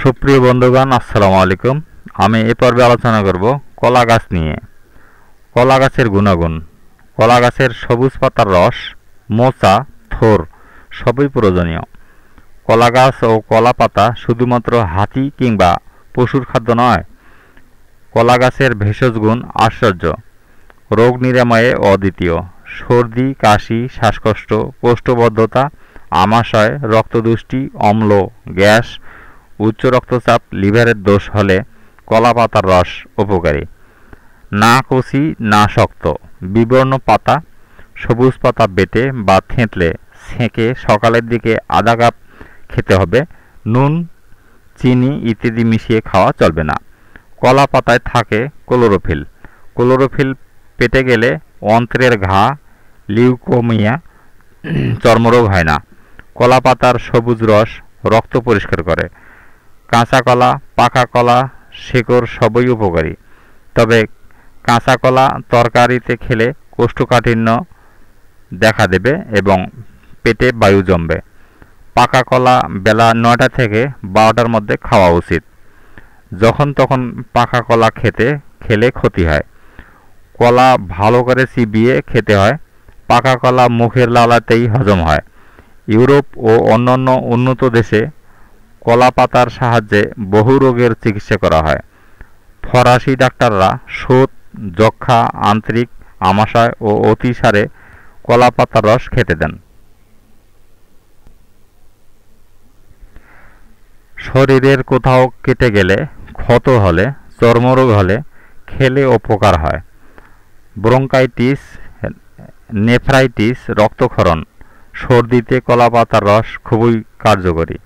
সুপ্রিয় বন্ধুগণ, আসসালামু আলাইকুম। আমি এ পর্বে আলোচনা করব কলা গাছ নিয়ে। কলা গাছের গুণাগুণ। কলা গাছের সবুজ পাতার রস, মোচা, থোর সবই প্রয়োজনীয়। কলা গাছ ও কলা পাতা শুধুমাত্র হাতি কিংবা পশুর খাদ্য নয়, কলা গাছের ভেষজ গুণ আশ্চর্য। রোগ নিরাময়ে অদ্বিতীয়। সর্দি, কাশি, শ্বাসকষ্ট, কোষ্ঠবদ্ধতা, আমাশয়, রক্তদুষ্টি, অম্ল, গ্যাস উচ্চ রক্তচাপ, লিভারের দোষ হলে কলা পাতার রস উপকারী। না কচি না শক্ত। বিবর্ণ পাতা, সবুজ পাতা বেটে বা থেঁতলে সেঁকে সকালের দিকে আধা কাপ খেতে হবে। নুন, চিনি ইত্যাদি মিশিয়ে খাওয়া চলবে না। কলা পাতায় থাকে ক্লোরোফিল। ক্লোরোফিল পেটে গেলে অন্ত্রের ঘা, লিউকোমিয়া চর্মরোগ হয় না। কলা পাতার সবুজ রস রক্ত পরিষ্কার করে। কাঁচা কলা পাকা কলা, শেকড় সবই উপকারী। তবে কাঁচা কলা তরকারিতে খেলে কোষ্ঠকাঠিন্য দেখা দেবে এবং পেটে বায়ু জমবে। পাকা কলা বেলা নয়টা থেকে বারোটার মধ্যে খাওয়া উচিত। যখন তখন পাকা কলা খেতে, খেলে ক্ষতি হয়। কলা ভালো করে চিবিয়ে খেতে হয়। পাকা কলা মুখের লালাতেই হজম হয়। ইউরোপ ও অন্যান্য উন্নত দেশে কলা পাতার সাহায্যে বহু রোগের চিকিৎসা করা হয়। ফরাসি ডাক্তাররা শোধ যক্ষা, আন্তরিক, আমাশয় ও অতিসারে কলা পাতার রস খেতে দেন। শরীরের কোথাও কেটে গেলে, ক্ষত হলে, চর্মরোগ হলে খেলে উপকার হয়। ব্রঙ্কাইটিস, নেফ্রাইটিস, রক্তক্ষরণ, সর্দিতে কলা পাতার রস খুবই কার্যকরী।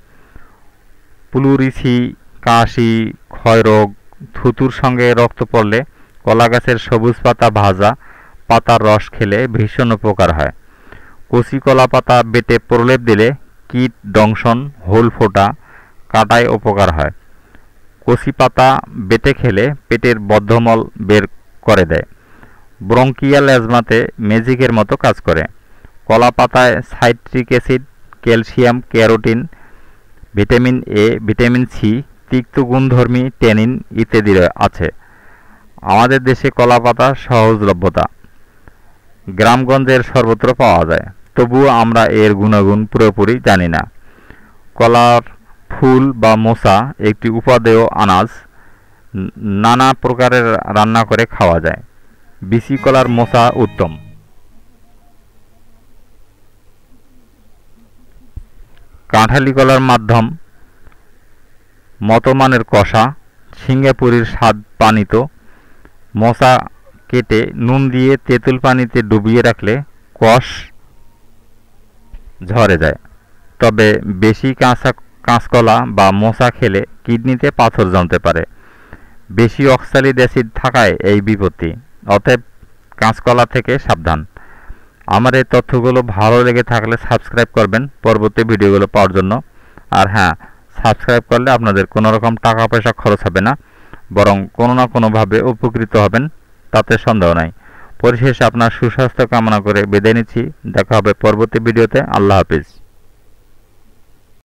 প্লুরিসি, কাশি, ক্ষয়রোগ থুতুর সঙ্গে রক্ত পড়লে কলা গাছের সবুজ পাতা ভাজা, পাতার রস খেলে ভীষণ উপকার হয়। কচি কলা পাতা বেটে প্রলেপ দিলে কীট দংশন, হোল ফোটা, কাটায় উপকার হয়। কচি পাতা বেটে খেলে পেটের বদ্ধমল বের করে দেয়। ব্রঙ্কিয়াল অ্যাজমাতে ম্যাজিকের মতো কাজ করে। কলা পাতায় citric acid, calcium, carotene vitamin A vitamin C তিক্ত গুণধর্মী ট্যানিন ইত্যাদি আছে। আমাদের দেশে কলা পাতা সহজলভ্যতা। গ্রামগঞ্জের সর্বত্র পাওয়া যায়। তবুও আমরা এর গুণাগুণ পুরোপুরি জানি না। কলার ফুল বা মোসা একটি উপাদেয় আনাজ, নানা প্রকারের রান্না করে খাওয়া যায়। বিসি কলার মোসা উত্তম। কাঁঠালি কলার মাধ্যম, মতমানের কষা সিঙ্গাপুরের স্বাদ পানিত, মশা কেটে নুন দিয়ে তেঁতুল পানিতে ডুবিয়ে রাখলে কষ ঝরে যায়। তবে বেশি কাঁচা কাঁচকলা বা মশা খেলে কিডনিতে পাথর জমতে পারে। বেশি অক্সালিড অ্যাসিড থাকায় এই বিপত্তি, অতএব কাঁচকলা থেকে সাবধান। আমার এই তথ্যগুলো ভালো লেগে থাকলে সাবস্ক্রাইব করবেন পরবর্তী ভিডিওগুলো পাওয়ার জন্য। আর হ্যাঁ সাবস্ক্রাইব করলে আপনাদের কোনো রকম টাকা পয়সা খরচ হবে না, বরং কোনো না কোনোভাবে উপকৃত হবেন, তাতে সন্দেহ নাই। পরিশেষে আপনার সুস্বাস্থ্য কামনা করে বিদায় নিচ্ছি। দেখা হবে পরবর্তী ভিডিওতে। আল্লাহ হাফিজ।